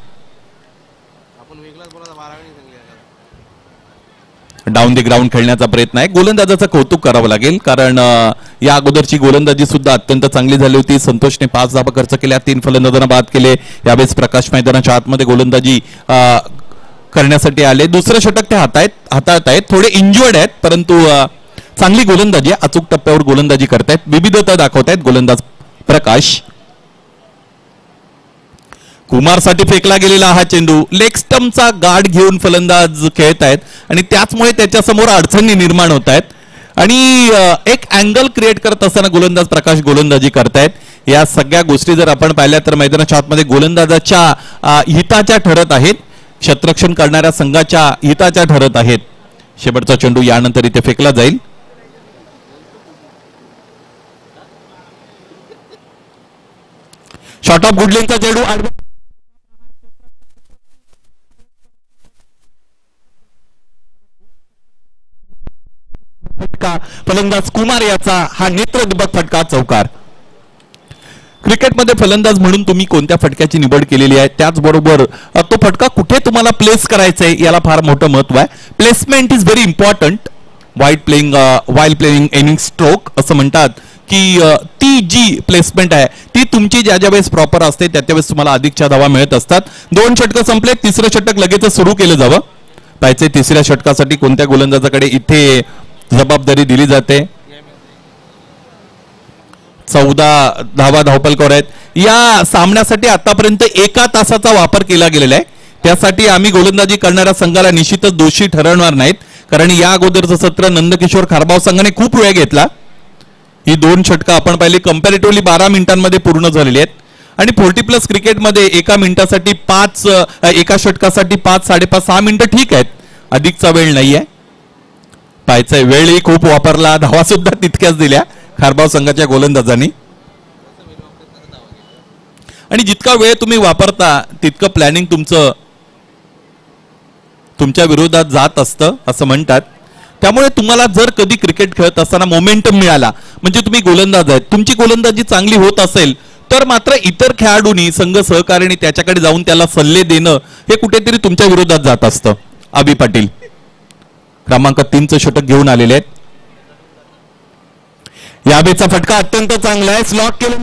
डाऊन दी ग्राउंड खेळण्याचा प्रयत्न आहे. गोलंदाजाचं कौतुक करावं लागेल कारण या अगोदरची गोलंदाजी सुद्धा अत्यंत चांगली झाली होती. संतोषने पाच धाबा खर्च केल्या तीन फलंदाजांना बाद केले. यावेळेस प्रकाश मैदानाच्या आतमध्ये गोलंदाजी करण्यासाठी आले. दुसरं षटक ते हातायत हाताळत आहेत थोडे इंज्युअर्ड आहेत परंतु चांगली गोलंदाजी आहे. अचूक टप्प्यावर गोलंदाजी करतायत. विविधता दाखवतायत गोलंदाज प्रकाश. कुमारसाठी फेकला गेलेला हा चेंडू. लेग स्टम्पचा गार्ड घेऊन फलंदाज खेळत आहेत आणि त्याचमुळे त्याच्यासमोर अडचणी निर्माण होत आहेत आणि एक अँगल क्रिएट करत असताना गोलंदाज प्रकाश गोलंदाजी करतायत. या सगळ्या गोष्टी जर आपण पाहिल्या तर मैदानाच्या आतमध्ये गोलंदाजाच्या हिताच्या ठरत आहेत. क्षेत्ररक्षण करणाऱ्या संघाच्या हिताच्या ठरत आहेत. शेवटचा चेंडू यानंतर इथे फेकला जाईल. शॉर्ट ऑफ गुडलिंगचा चेंडू फटका. फलंदाज कुमार याचा हा नेत्रदीपक फटका चौकार. क्रिकेटमध्ये फलंदाज म्हणून तुम्ही कोणत्या फटक्याची निवड केलेली आहे? त्याचबरोबर तो फटका कुठे तुम्हाला प्लेस करायचा आहे याला फार मोठं महत्त्व आहे. Placement is very important while playing while playing any stroke असं म्हणतात की ती जी प्लेसमेंट आहे ती तुमची ज्या ज्या वेळेस प्रॉपर असते त्या त्यावेळेस तुम्हाला अधिकच्या धावा मिळत असतात. दोन षटकं संपले तिसरं षटक लगेच सुरू केलं जावं. पाहिजे तिसऱ्या षटकासाठी कोणत्या गोलंदाजाकडे इथे जबाबदारी दिली जाते. चौदा धावा धावपलकर आहेत. या सामन्यासाठी आतापर्यंत एका तासाचा वापर केला गेलेला आहे. त्यासाठी आम्ही गोलंदाजी करणाऱ्या संघाला निश्चितच दोषी ठरवणार नाहीत. कारण या अगोदरचं सत्र नंदकिशोर खारबाव संघाने खूप वेळ घेतला. ही दोन षटकं आपण पाहिली. कम्पॅरेटिव्हली बारा मिनिटांमध्ये पूर्ण झालेली आहेत. आणि फोर्टी प्लस क्रिकेटमध्ये एका मिनिटासाठी पाच एका षटकासाठी पाच साडेपाच सहा मिनिटं ठीक आहेत. अधिकचा वेळ नाहीये. पाहायचा वेळही खूप वापरला. धावा सुद्धा तितक्याच दिल्या. खारबाव संघाच्या गोलंदाजांनी. आणि जितका वेळ तुम्ही वापरता तितकं प्लॅनिंग तुमचं तुमच्या विरोधात जात असतं असं म्हणतात. त्यामुळे तुम्हाला जर कधी क्रिकेट खेळत असताना मोमेंटम मिळाला म्हणजे तुम्ही गोलंदाज आहेत तुमची गोलंदाजी चांगली होत असेल तर मात्र इतर खेळाडूंनी संघ सहकार्याने त्याच्याकडे जाऊन त्याला सल्ले देणं हे कुठेतरी तुमच्या विरोधात जात असतं. अभि पाटील. क्रमांक तीनचं षटक घेऊन आलेले आहेत. याबेचा फटका अत्यंत चांगला आहे. स्लॉट केलं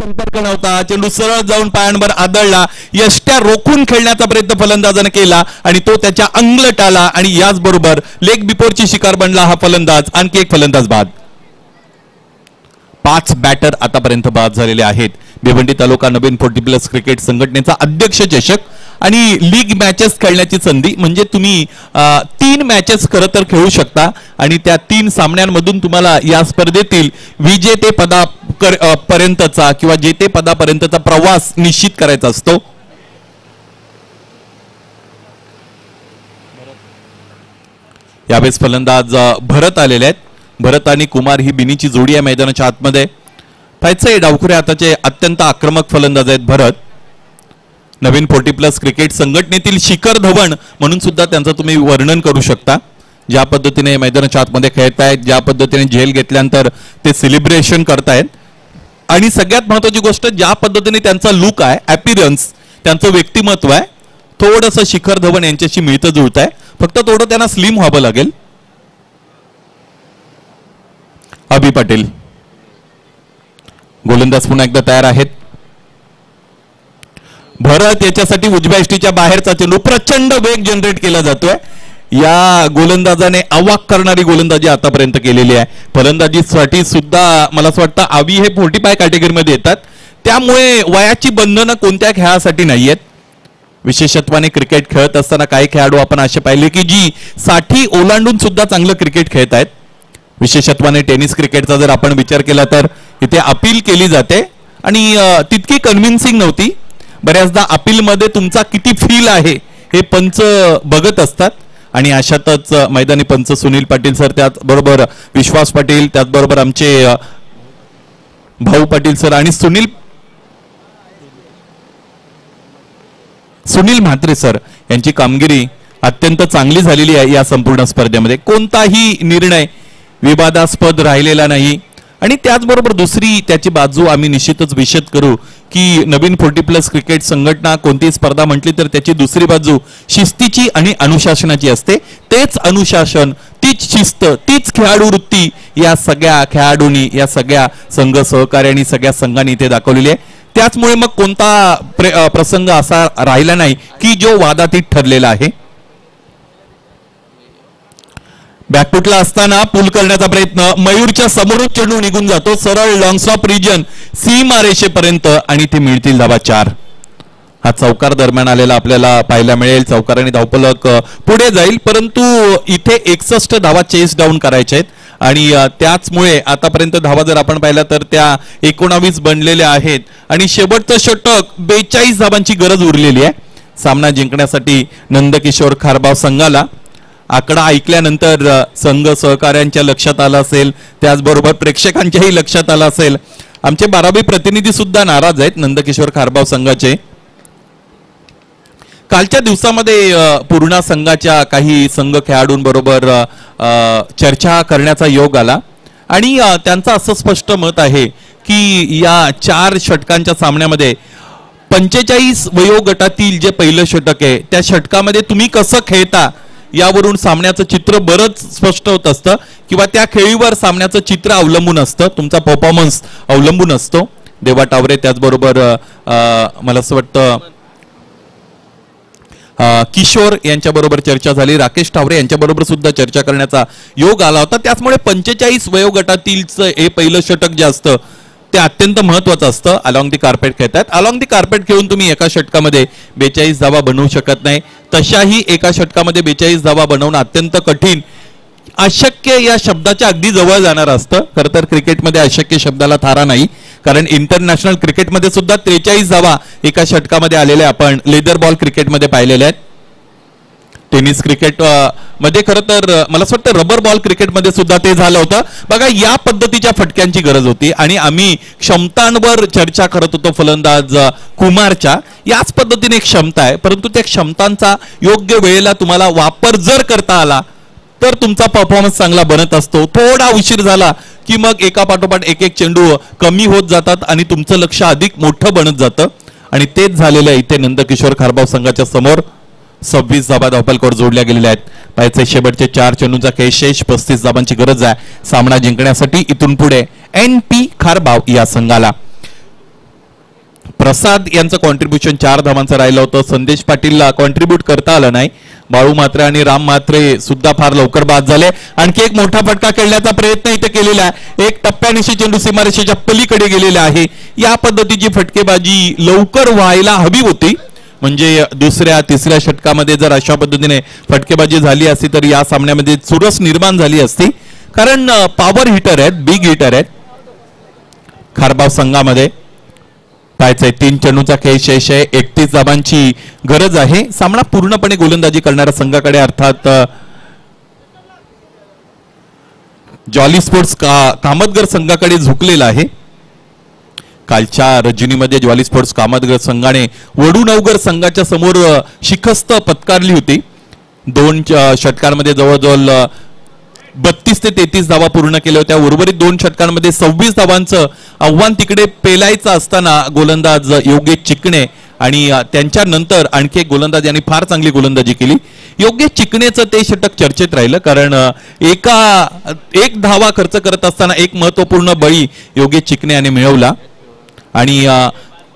संपर्क नव्हता. चेंडू सरळ जाऊन पायांवर आदळला. यष्ट्या रोखून खेळण्याचा प्रयत्न फलंदाजाने केला आणि तो त्याच्या अंगलट आला आणि याचबरोबर लेग बिफोरची शिकार बनला हा फलंदाज. आणखी एक फलंदाज बाद. पाच बॅटर आतापर्यंत बाद झालेले आहेत. भिवंडी तालुका नवीन फोर्टी प्लस क्रिकेट संघटनेचा अध्यक्ष चषक आणि लीग मॅचेस खेळण्याची संधी. म्हणजे तुम्ही तीन मॅचेस खरं तर खेळू शकता आणि त्या तीन सामन्यांमधून तुम्हाला या स्पर्धेतील विजेते पदा पर्यंतचा किंवा जेते पदापर्यंतचा प्रवास निश्चित करायचा असतो. यावेळेस फलंदाज भरत आलेले आहेत. भरत आणि कुमार ही बिनीची जोडी आहे मैदानाच्या आतमध्ये. पाहायचंय डावखुरे हाताचे अत्यंत आक्रमक फलंदाज आहेत भरत. नवीन फोर्टी प्लस क्रिकेट संघटनेतील शिखर धवन म्हणून सुद्धा त्यांचं तुम्ही वर्णन करू शकता. ज्या पद्धतीने मैदानाच्या आतमध्ये खेळतायत ज्या पद्धतीने झेल घेतल्यानंतर ते सेलिब्रेशन करतायत. आणि सगळ्यात महत्वाची गोष्ट ज्या पद्धतीने त्यांचा लुक आहे अपिरन्स त्यांचं व्यक्तिमत्व आहे थोडंसं शिखर धवन यांच्याशी मिळतं जुळत आहे फक्त थोडं त्यांना स्लिम व्हावं लागेल. अभि पाटील. गोलंदाज पुन्हा एकदा तयार आहेत. भरत याच्यासाठी उजव्या इष्टीच्या बाहेरचा चेंडू प्रचंड वेग जनरेट केला जातोय. या गोलंदाजाने अवाक करणारी गोलंदाजी आतापर्यंत केलेली आहे. फलंदाजीसाठी सुद्धा मला असं वाटतं आवी हे फोर्टी फाय कॅटेगरीमध्ये येतात. त्यामुळे वयाची बंधनं कोणत्या खेळासाठी नाही आहेत विशेषत्वाने क्रिकेट खेळत असताना काही खेळाडू आपण असे पाहिले की जी साठी ओलांडून सुद्धा चांगलं क्रिकेट खेळत आहेत. विशेषत्वाने टेनिस क्रिकेटचा जर आपण विचार केला तर इथे अपील केली जाते. आणि तितकी कन्व्हिन्सिंग नव्हती. बऱ्याचदा अपीलमध्ये तुमचा किती फील आहे हे पंच बघत असतात. आणि अशातच मैदानी पंच सुनील पाटील सर त्याचबरोबर विश्वास पाटील त्याचबरोबर आमचे भाऊ पाटील सर आणि सुनील सुनील म्हात्रे सर यांची कामगिरी अत्यंत चांगली झालेली आहे या संपूर्ण स्पर्धेमध्ये. कोणताही निर्णय विवादास्पद राहिलेला नाही. आणि त्याचबरोबर दुसरी त्याची बाजू आम्ही निश्चितच विशद करू. की नवीन फोर्टी प्लस क्रिकेट संघटना कोणती स्पर्धा म्हटली तर त्याची दुसरी बाजू शिस्तीची आणि अनुशासनाची असते. तेच अनुशासन तीच शिस्त तीच खेळाडू वृत्ती या सगळ्या खेळाडूंनी या सगळ्या संघ सहकार्याने सगळ्या संघांनी इथे दाखवलेली आहे. त्याचमुळे मग कोणता प्रे- प्रसंग असा राहिला नाही की जो वादातीत ठरलेला आहे? बॅकफुटला असताना पूल करण्याचा प्रयत्न. मयूरच्या समोरून चेंडू निघून जातो. सरळ लॉंगस्टॉप रिजन सीमा रेषेपर्यंत आणि ते मिळतील धावा चार. हा चौकार दरम्यान आलेला आपल्याला पाहायला मिळेल. चौकार आणि धावपलक पुढे जाईल. परंतु इथे एकसष्ट धावा चेस डाऊन करायच्या आहेत. आणि त्याचमुळे आतापर्यंत धावा जर आपण पाहिला तर त्या एकोणावीस बनलेल्या आहेत. आणि शेवटचं षटक बेचाळीस धावांची गरज उरलेली आहे. सामना जिंकण्यासाठी नंदकिशोर खारबाव संघाला आकडा ऐकल्यानंतर संघ सहकाऱ्यांच्या लक्षात आला असेल त्याचबरोबर प्रेक्षकांच्याही लक्षात आला असेल. आमचे बारावी प्रतिनिधी सुद्धा नाराज आहेत नंदकिशोर खारबाव संघाचे. कालच्या दिवसामध्ये पूर्णा संघाच्या काही संघ खेळाडूंबरोबर चर्चा करण्याचा योग आला. आणि त्यांचं असं स्पष्ट मत आहे की या चार षटकांच्या सामन्यामध्ये पंचेचाळीस वयोगटातील जे पहिलं षटक आहे त्या षटकामध्ये तुम्ही कसं खेळता? यावरून सामन्याचं चित्र बरंच स्पष्ट होत असतं किंवा त्या खेळीवर सामन्याचं चित्र अवलंबून असतं. तुमचा परफॉर्मन्स अवलंबून असतो. देवा टावरे त्याचबरोबर मला असं वाटतं किशोर यांच्याबरोबर चर्चा झाली. राकेश ठावरे यांच्याबरोबर सुद्धा चर्चा करण्याचा योग आला होता. त्याचमुळे पंचेचाळीस वयोगटातील हे पहिलं षटक जे असतं ते अत्यंत महत्वाचं असतं. अलॉंग दी कार्पेट खेळतात. अलॉंग दी कार्पेट खेळून तुम्ही एका षटकामध्ये बेचाळीस धावा बनवू शकत नाही. तशाही एका षटकामध्ये बेचाळीस धावा बनवणं अत्यंत कठीण. अशक्य या शब्दाच्या अगदी जवळ जाणार असतं. खरं तर क्रिकेटमध्ये अशक्य शब्दाला थारा नाही. कारण इंटरनॅशनल क्रिकेटमध्ये सुद्धा त्रेचाळीस धावा एका षटकामध्ये आलेल्या आपण लेदर बॉल क्रिकेटमध्ये पाहिलेल्या आहेत. टेनिस क्रिकेटमध्ये खरं तर मला असं वाटतं रबर बॉल क्रिकेटमध्ये सुद्धा ते झालं होतं. बघा या पद्धतीच्या फटक्यांची गरज होती आणि आम्ही क्षमतांवर चर्चा करत होतो फलंदाज कुमारच्या. याच पद्धतीने क्षमता आहे परंतु त्या क्षमतांचा योग्य वेळेला तुम्हाला वापर जर करता आला तर तुमचा परफॉर्मन्स चांगला बनत असतो. थोडा उशीर झाला की मग एका पाठोपाठ एक एक चेंडू कमी होत जातात आणि तुमचं लक्ष अधिक मोठं बनत जातं. आणि तेच झालेलं आहे इथे नंदकिशोर खारबाव संघाच्या समोर. सव्वीस जाबा धावपलकर जोडल्या गेलेल्या आहेत. पाहिजे शेवटचे चार चेंडूंचा खेळ पस्तीस धाबांची गरज आहे. सामना जिंकण्यासाठी इथून पुढे एन पी खारबाव या संघाला. प्रसाद यांचं कॉन्ट्रीब्युशन चार धावांचं राहिलं होतं. संदेश पाटीलला कॉन्ट्रीब्युट करता आलं नाही. बाळू मात्रे आणि राम मात्रे सुद्धा फार लवकर बाद झाले. आणखी एक मोठा फटका खेळण्याचा प्रयत्न इथे केलेला आहे. एक टप्प्यानिशी चेंडू सीमारेषेच्या पलीकडे गेलेला आहे. या पद्धतीची फटकेबाजी लवकर व्हायला हवी होती. म्हणजे दुसऱ्या तिसऱ्या षटकामध्ये जर अशा पद्धतीने फटकेबाजी झाली असती तर या सामन्यामध्ये चुरस निर्माण झाली असती. कारण पॉवर हिटर आहेत बिग हिटर आहेत. खारबाव संघामध्ये. पाहायचंय तीन चेंडूचा खेळ शेष आहे एकतीस जाबांची गरज आहे. सामना पूर्णपणे गोलंदाजी करणाऱ्या संघाकडे अर्थात जॉली स्पोर्ट्स का कामतगर संघाकडे झुकलेला आहे. कालच्या रजनीमध्ये ज्वाली स्पोर्ट्स कामतगर संघाने वडूनवगर संघाच्या समोर शिखस्त पत्कारली होती. दोन षटकांमध्ये जवळजवळ बत्तीस ते तेहतीस धावा पूर्ण केल्या होत्या. उर्वरित दोन षटकांमध्ये सव्वीस धावांचं आव्हान तिकडे पेलायचं असताना गोलंदाज योगेश चिकणे आणि त्यांच्यानंतर आणखी एक गोलंदाज यांनी फार चांगली गोलंदाजी केली. योगेश चिकणेचं ते षटक चर्चेत राहिलं कारण एका एक धावा खर्च करत असताना एक महत्त्वपूर्ण बळी योगेश चिकणे यांनी मिळवला. आणि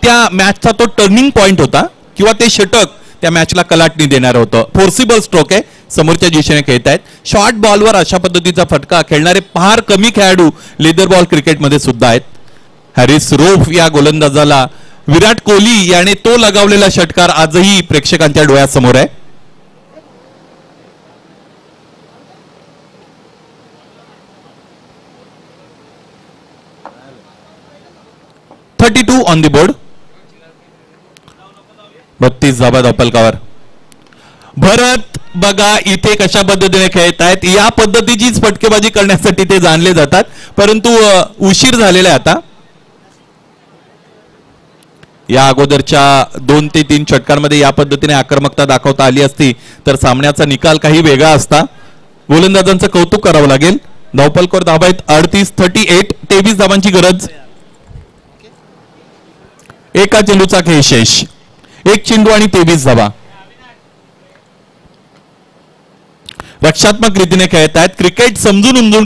त्या मॅचचा तो टर्निंग पॉईंट होता किंवा ते षटक त्या मॅचला कलाटणी देणार होतं. फोर्सिबल स्ट्रोक आहे समोरच्या दिशेने खेळत आहेत शॉर्ट बॉलवर अशा पद्धतीचा फटका खेळणारे फार कमी खेळाडू लेदर बॉल क्रिकेटमध्ये सुद्धा आहेत. हॅरिस रोफ या गोलंदाजाला विराट कोहली याने तो लगावलेला षटकार आजही प्रेक्षकांच्या डोळ्यासमोर आहे. Thirty two on the board बत्तीस जाबा धपलकावर भरत बघा इथे कशा पद्धतीने खेळत आहेत. या पद्धतीचीच फटकेबाजी करण्यासाठी ते जाणले जातात. परंतु उशीर झालेला आहे आता. या अगोदरच्या दोन ते तीन षटकांमध्ये या पद्धतीने आक्रमकता दाखवता आली असती तर सामन्याचा निकाल काही वेगळा असता. गोलंदाजांचं कौतुक करावं लागेल. धावपलकोर धाबा आहेत अडतीस थर्टी एट तेवीस धाबांची गरज. एका चेंडूचा खेळ शेष. एक चेंडू आणि तेवीस धावा. रक्षात्मक रीतीने खेळत आहेत क्रिकेट समजून उमजून